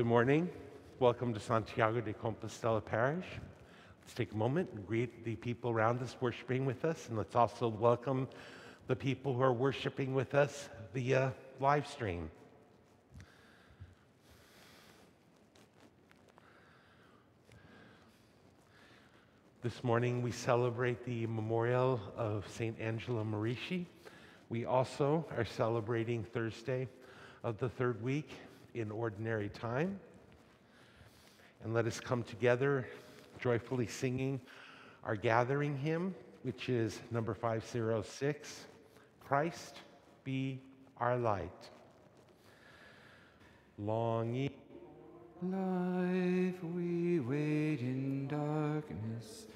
Good morning. Welcome to Santiago de Compostela Parish. Let's take a moment and greet the people around us worshiping with us, and let's also welcome the people who are worshiping with us via live stream. This morning we celebrate the memorial of St. Angela Merici. We also are celebrating Thursday of the third week in ordinary time. And let us come together joyfully singing our gathering hymn, which is number 506 Christ be our light. Longing. Life we wait in darkness,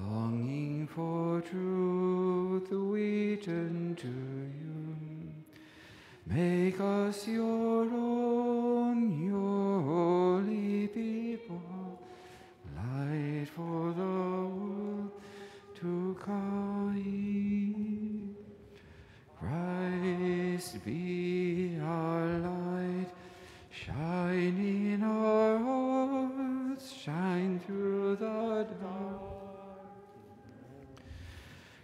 longing for truth, we turn to you. Make us your own, your holy people, light for the world to come. Christ be our light, shine in our hearts, shine through the dark.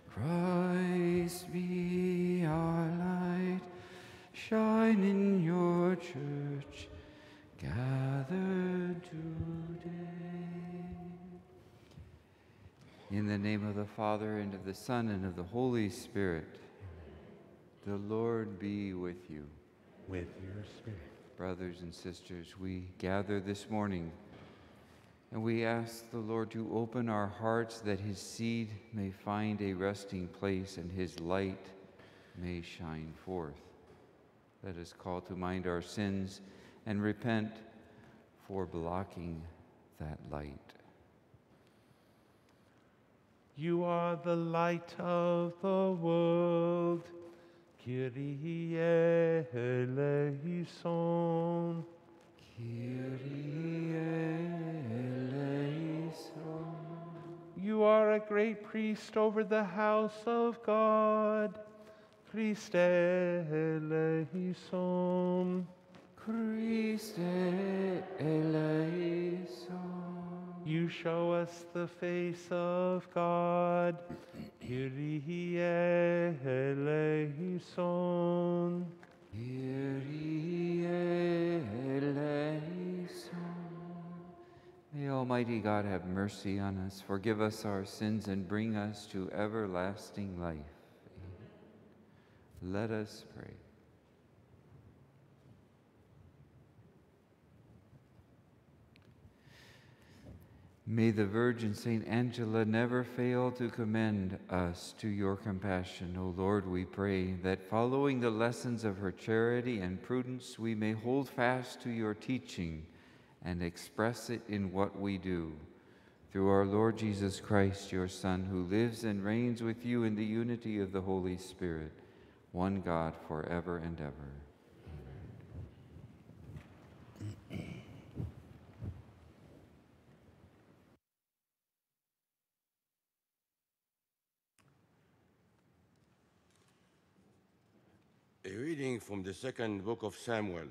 Christ be shine in your church, gathered today. In the name of the Father, and of the Son, and of the Holy Spirit, the Lord be with you. With your spirit. Brothers and sisters, we gather this morning and we ask the Lord to open our hearts that his seed may find a resting place and his light may shine forth. Let us call to mind our sins and repent for blocking that light. You are the light of the world. Kyrie eleison. Kyrie eleison. You are a great priest over the house of God. Christe eleison. Christe eleison. You show us the face of God. Kyrie eleison. Kyrie eleison. May Almighty God have mercy on us, forgive us our sins, and bring us to everlasting life. Let us pray. May the Virgin Saint Angela never fail to commend us to your compassion. O Lord, we pray that following the lessons of her charity and prudence, we may hold fast to your teaching and express it in what we do. Through our Lord Jesus Christ, your Son, who lives and reigns with you in the unity of the Holy Spirit, one God forever and ever. A reading from the second book of Samuel.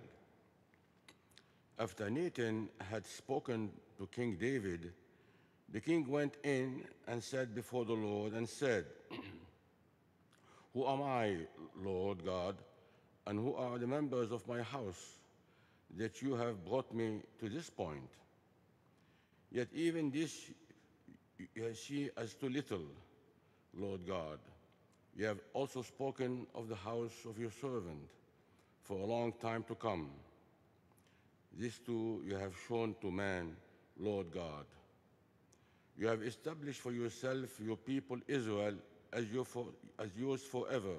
After Nathan had spoken to King David, the king went in and sat before the Lord and said, Who am I, Lord God, and who are the members of my house that you have brought me to this point? Yet even this you see as too little, Lord God. You have also spoken of the house of your servant for a long time to come. This too you have shown to man, Lord God. You have established for yourself your people Israel as, your for, as yours forever.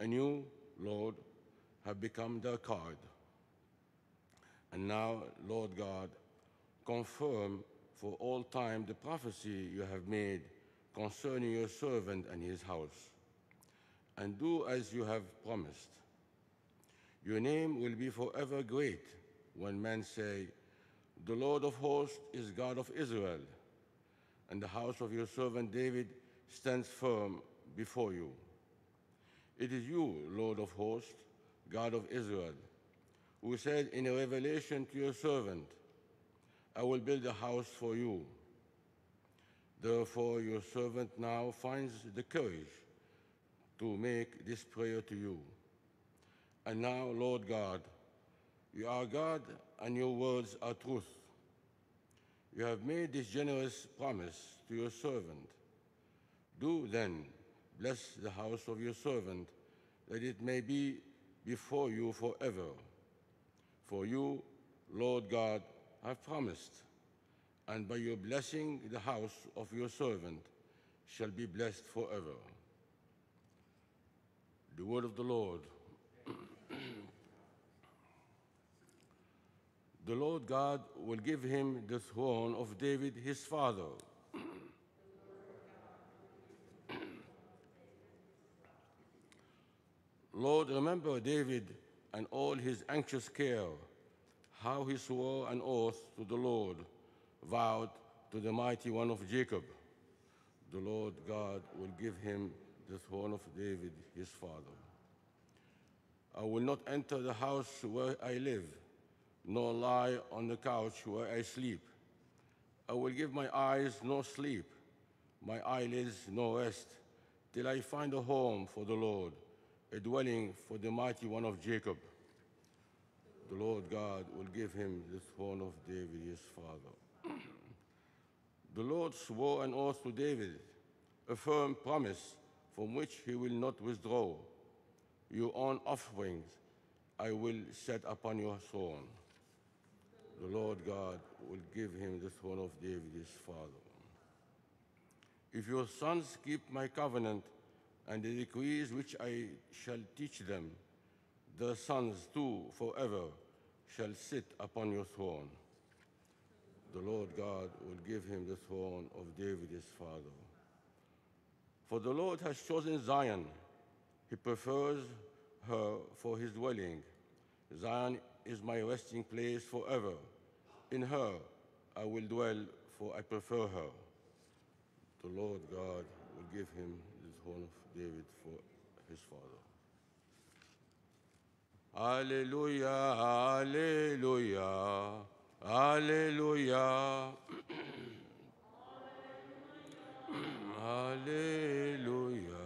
And you, Lord, have become their card. And now, Lord God, confirm for all time the prophecy you have made concerning your servant and his house, and do as you have promised. Your name will be forever great when men say, The Lord of hosts is God of Israel, and the house of your servant David stands firm before you. It is you, Lord of hosts, God of Israel, who said in a revelation to your servant, I will build a house for you. Therefore, your servant now finds the courage to make this prayer to you. And now, Lord God, you are God and your words are truth. You have made this generous promise to your servant. Do then bless the house of your servant, that it may be before you forever. For you, Lord God, have promised, and by your blessing the house of your servant shall be blessed forever. The word of the Lord. the Lord God will give him the throne of David his father. Lord, remember David and all his anxious care, how he swore an oath to the Lord, vowed to the mighty one of Jacob. The Lord God will give him the throne of David his father. I will not enter the house where I live, nor lie on the couch where I sleep. I will give my eyes no sleep, my eyelids no rest, till I find a home for the Lord, a dwelling for the mighty one of Jacob. The Lord God will give him the throne of David his father. the Lord swore an oath to David, a firm promise from which he will not withdraw. Your own offspring I will set upon your throne. The Lord God will give him the throne of David his father. If your sons keep my covenant and the decrees which I shall teach them, their sons too forever shall sit upon your throne. The Lord God will give him the throne of David his father. For the Lord has chosen Zion, he prefers her for his dwelling. Zion is my resting place forever. In her I will dwell, for I prefer her. The Lord God will give him the throne of David for his father. Alleluia, Alleluia, Alleluia. Alleluia,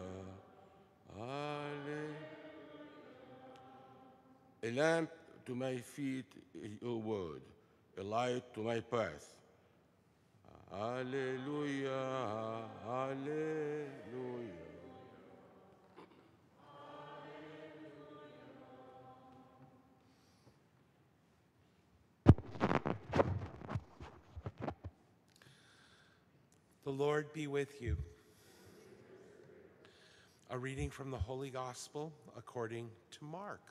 Alleluia. A lamp to my feet is your word, a light to my path. Alleluia, Alleluia. The Lord be with you. A reading from the Holy Gospel according to Mark.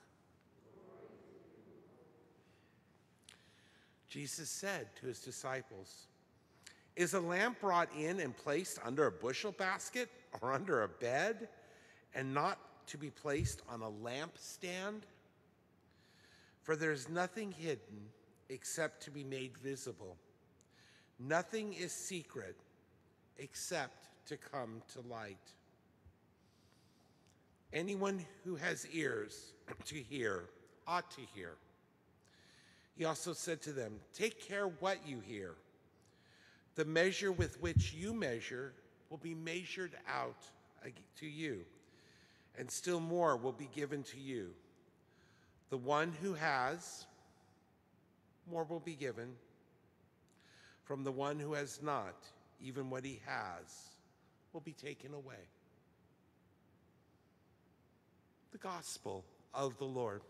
Jesus said to his disciples, Is a lamp brought in and placed under a bushel basket or under a bed and not to be placed on a lampstand? For there is nothing hidden except to be made visible. Nothing is secret except to come to light. Anyone who has ears to hear ought to hear. He also said to them, Take care what you hear. The measure with which you measure will be measured out to you, and still more will be given to you. The one who has, more will be given. From the one who has not, even what he has will be taken away. The Gospel of the Lord.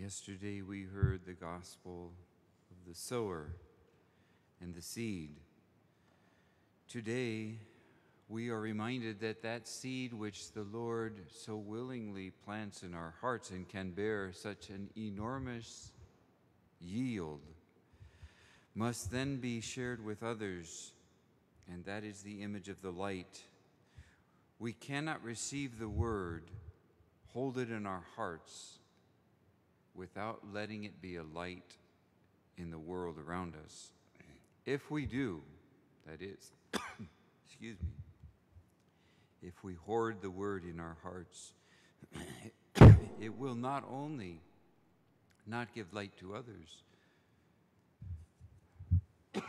Yesterday we heard the gospel the sower and the seed. Today we are reminded that that seed which the Lord so willingly plants in our hearts and can bear such an enormous yield must then be shared with others, and that is the image of the light. We cannot receive the word hold it in our hearts without letting it be a light in the world around us. If we do, that is, excuse me, if we hoard the word in our hearts, it will not only not give light to others,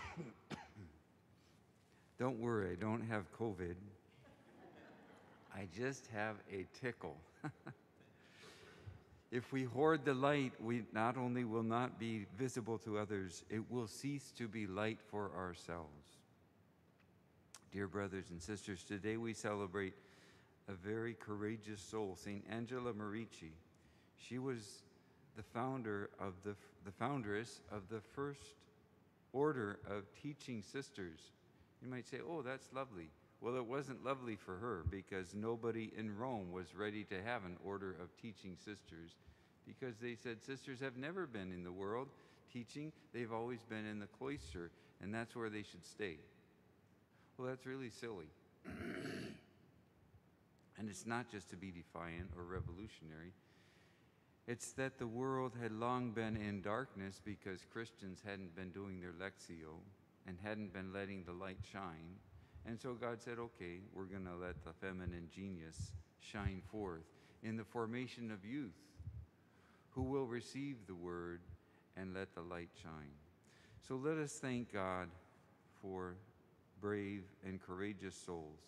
don't worry, I don't have COVID. I just have a tickle. if we hoard the light, we not only will not be visible to others, it will cease to be light for ourselves. Dear brothers and sisters, today we celebrate a very courageous soul, St. Angela Merici. She was the founder of the, the foundress of the first order of teaching sisters. You might say, oh, that's lovely. Well, it wasn't lovely for her because nobody in Rome was ready to have an order of teaching sisters because they said sisters have never been in the world teaching, they've always been in the cloister, and that's where they should stay. Well, that's really silly. and it's not just to be defiant or revolutionary. It's that the world had long been in darkness because Christians hadn't been doing their lectio and hadn't been letting the light shine. And so God said, okay, we're going to let the feminine genius shine forth in the formation of youth who will receive the word and let the light shine. So let us thank God for brave and courageous souls.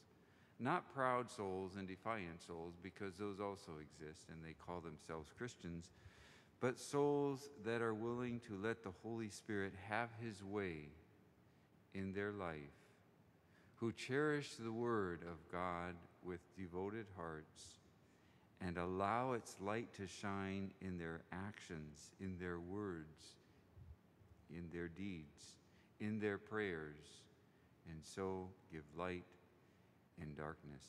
Not proud souls and defiant souls, because those also exist and they call themselves Christians, but souls that are willing to let the Holy Spirit have his way in their life, who cherish the Word of God with devoted hearts and allow its light to shine in their actions, in their words, in their deeds, in their prayers and so give light in darkness.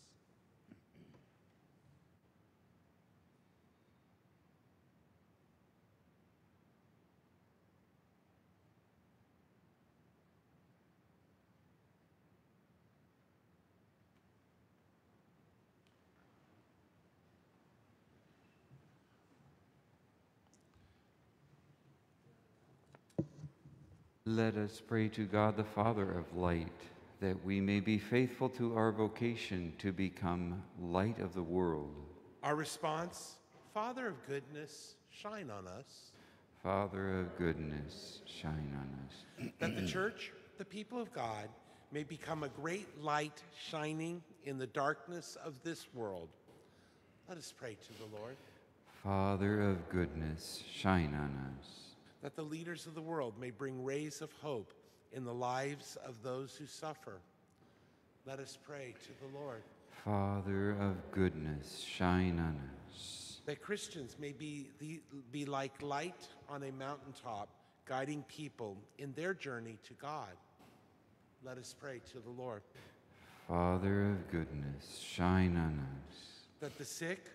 Let us pray to God the Father of light that we may be faithful to our vocation to become light of the world. Our response Father of goodness, shine on us. Father of goodness, shine on us. that the church, the people of God, may become a great light shining in the darkness of this world. Let us pray to the Lord. Father of goodness, shine on us. That the leaders of the world may bring rays of hope in the lives of those who suffer. Let us pray to the Lord. Father of goodness, shine on us. That Christians may be, the, be like light on a mountaintop, guiding people in their journey to God. Let us pray to the Lord. Father of goodness, shine on us. That the sick,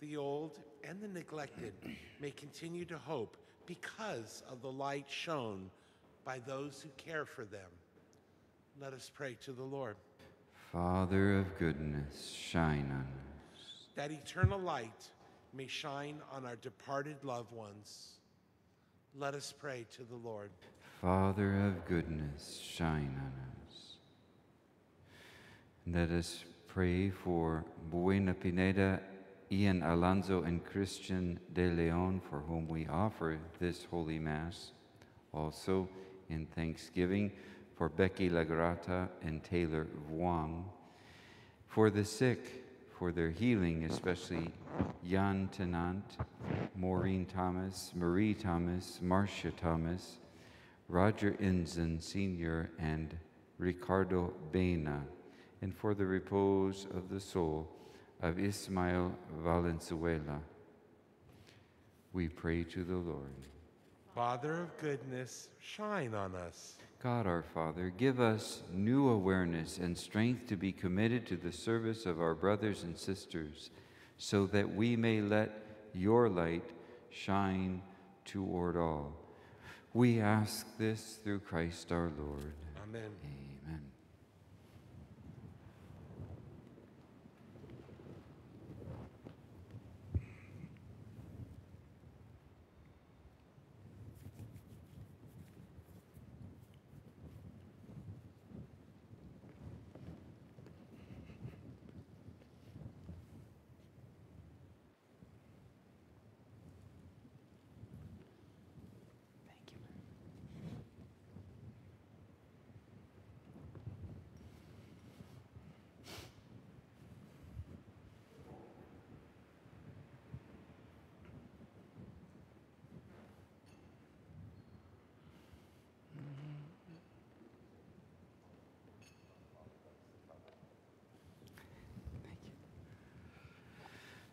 the old, and the neglected may continue to hope because of the light shown by those who care for them. Let us pray to the Lord. Father of goodness, shine on us. That eternal light may shine on our departed loved ones. Let us pray to the Lord. Father of goodness, shine on us. Let us pray for Buena Pineda, Ian Alonso, and Christian de Leon, for whom we offer this Holy Mass. Also, in thanksgiving for Becky Lagrata and Taylor Wong, for the sick, for their healing, especially Jan Tenant, Maureen Thomas, Marie Thomas, Marcia Thomas, Roger Inzen Sr., and Ricardo Bena, and for the repose of the soul of Ismael Valenzuela. We pray to the Lord. Father of goodness, shine on us. God our Father, give us new awareness and strength to be committed to the service of our brothers and sisters, so that we may let your light shine toward all. We ask this through Christ our Lord. Amen. Amen.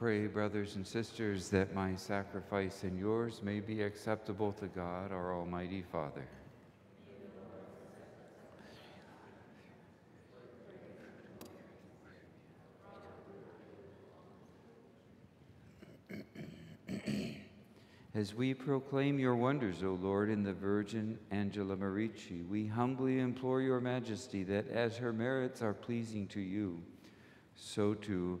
Pray, brothers and sisters, that my sacrifice and yours may be acceptable to God, our Almighty Father. As we proclaim your wonders, O Lord, in the Virgin Angela Merici, we humbly implore your majesty that as her merits are pleasing to you, so too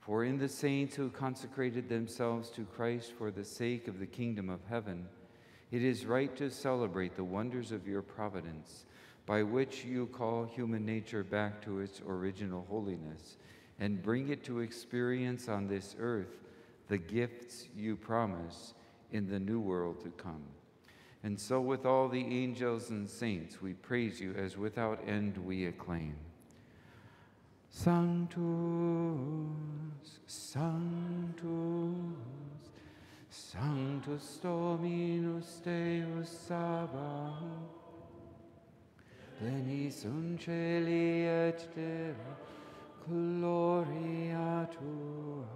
For in the saints who consecrated themselves to Christ for the sake of the kingdom of heaven, it is right to celebrate the wonders of your providence, by which you call human nature back to its original holiness and bring it to experience on this earth the gifts you promise in the new world to come. And so, with all the angels and saints, we praise you as without end we acclaim. Sanctus, Sanctus, Sanctus Dominus Deus Sabaoth, pleni sunt caeli et terra, gloria tua.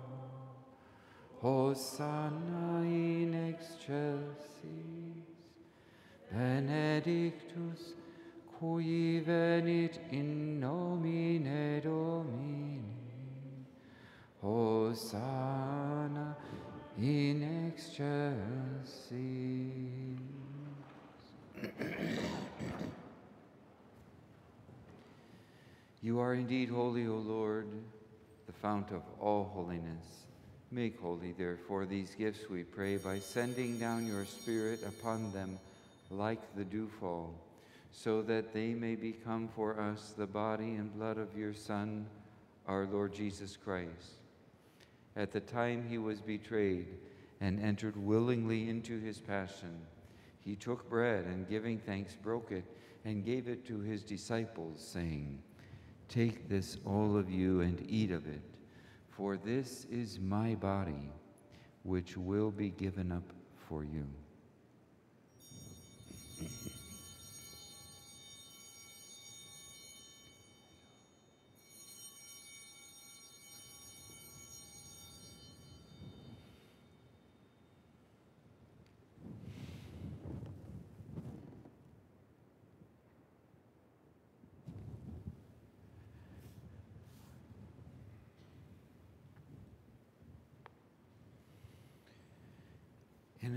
Hosanna in excelsis, benedictus qui venit in nomine Domini. Hosanna in excelsis. you are indeed holy, O Lord, the fount of all holiness. Make holy, therefore, these gifts, we pray, by sending down your Spirit upon them like the dewfall so that they may become for us the body and blood of your Son, our Lord Jesus Christ. At the time he was betrayed and entered willingly into his passion, he took bread and giving thanks broke it and gave it to his disciples, saying, Take this, all of you, and eat of it, for this is my body, which will be given up for you.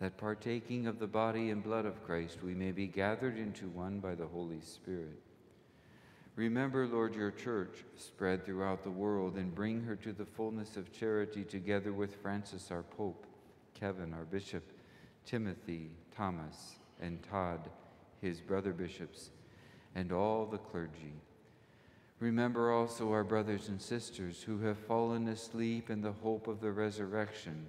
that partaking of the body and blood of Christ, we may be gathered into one by the Holy Spirit. Remember, Lord, your church spread throughout the world and bring her to the fullness of charity together with Francis, our Pope, Kevin, our Bishop, Timothy, Thomas, and Todd, his brother bishops, and all the clergy. Remember also our brothers and sisters who have fallen asleep in the hope of the resurrection,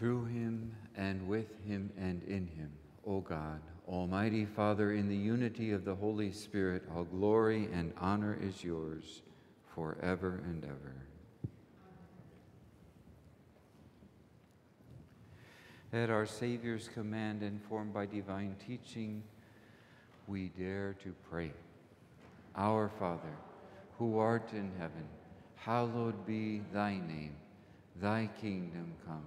Through him, and with him, and in him, O God, Almighty Father, in the unity of the Holy Spirit, all glory and honor is yours forever and ever. At our Savior's command, informed by divine teaching, we dare to pray. Our Father, who art in heaven, hallowed be thy name. Thy kingdom come,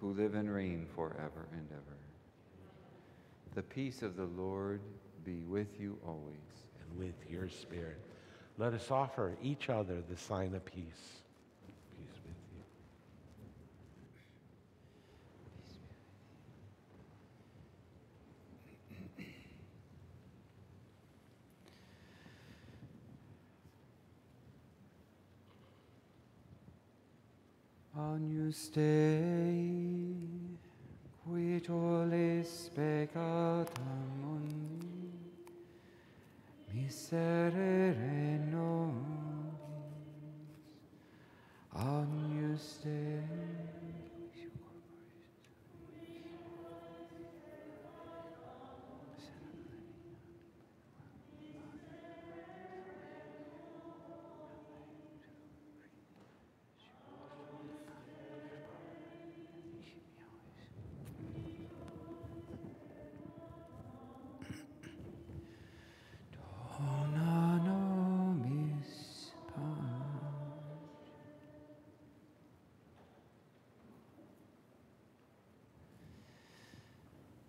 who live and reign forever and ever. The peace of the Lord be with you always. And with your spirit. Let us offer each other the sign of peace with you. Agnus Dei, qui tollis peccata mundi, miserere nobis. Agnus Dei,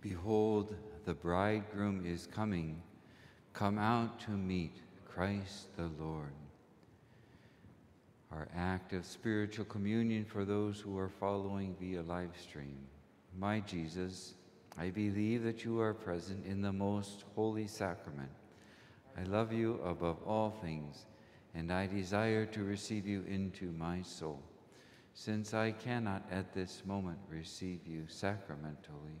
Behold, the bridegroom is coming. Come out to meet Christ the Lord. Our act of spiritual communion for those who are following via live stream. My Jesus, I believe that you are present in the most holy sacrament. I love you above all things, and I desire to receive you into my soul. Since I cannot at this moment receive you sacramentally,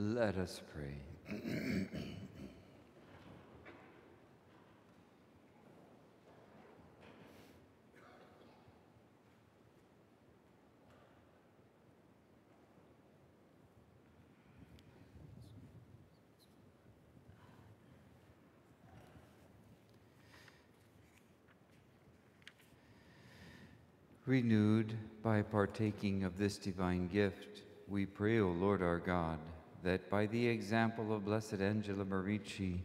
Let us pray. Renewed by partaking of this divine gift, we pray, O Lord our God, that by the example of Blessed Angela Merici,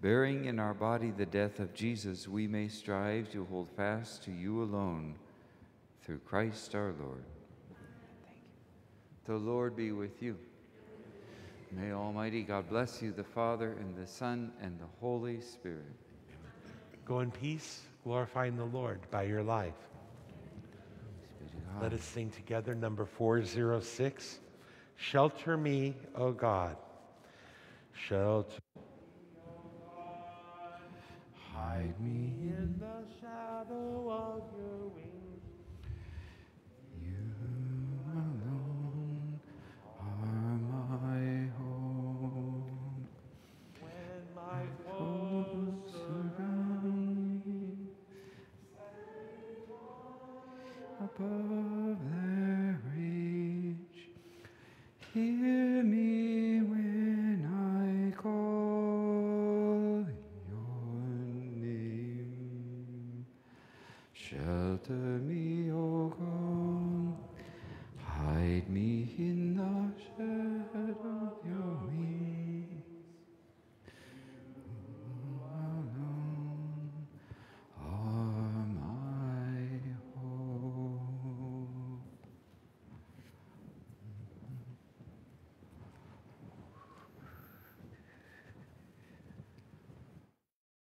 bearing in our body the death of Jesus, we may strive to hold fast to you alone, through Christ our Lord. The Lord be with you. May Almighty God bless you, the Father, and the Son, and the Holy Spirit. Go in peace, glorifying the Lord by your life. Be to God. Let us sing together number 406. Shelter me, O God. Shelter Hide me in the shadow of your wings.